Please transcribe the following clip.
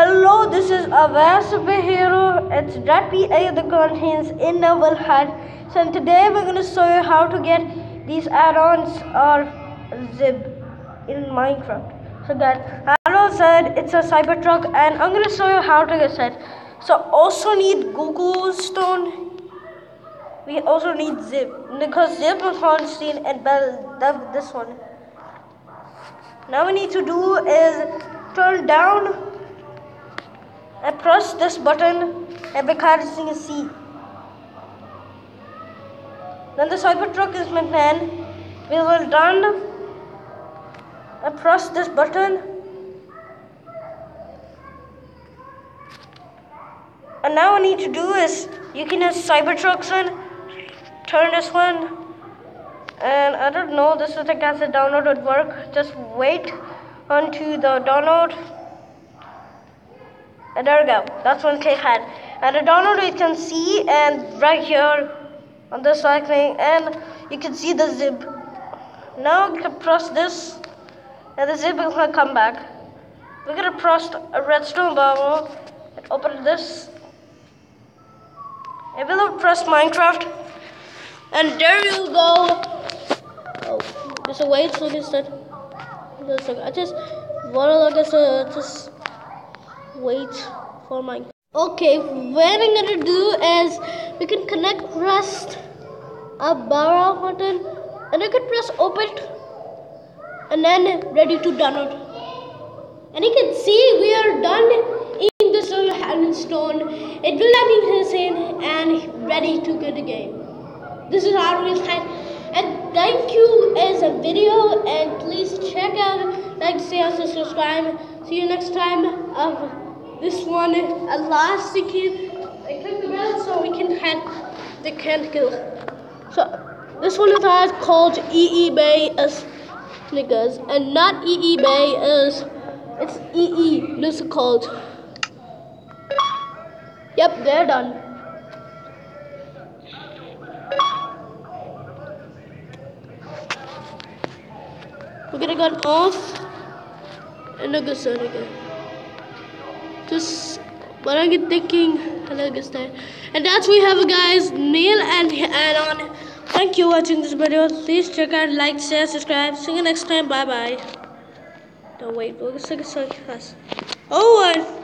Hello, this is Avaz Superhero. It's .pa that contains in novel hat. So today we're gonna show you how to get these add-ons or zip in Minecraft. So that hello said it's a Cybertruck and I'm gonna show you how to get it. So also need Google Stone. We also need zip because zip was Hornstein and Bell this one. Now we need to do is turn down and press this button and become a C. Then the Cybertruck is my plan. We will done I press this button. And now I need to do is you can have Cybertrucks in, turn this one, and I don't know, this is the gas download would work. Just wait onto the download. And there we go. That's one click had. And the download you can see and right here on the cycling and you can see the zip. Now you can press this and the zip will come back. We're gonna press a redstone bubble and open this. And we'll press Minecraft. And there you go. Oh, there's a wait so this that. I just wanna at the just wait for my okay what I'm gonna do is we can connect rest a barrel button and I can press open and then ready to download. And you can see we are done in this solar hand stone. It will let me in and ready to get the game. This is our real time and thank you as a video and please check out like share and subscribe see you next time um, this one a last second. I click the bell so we can head the kill. So this one is called EE Bay as niggas and not EE Bay as it's EE. This is called. Yep, they're done. We're gonna go off and a good again just but I get thinking and that's we have guys Neil and add on thank you for watching this video. Please check out like share subscribe. See you next time. Bye bye don't wait we'll sing a song. Fast oh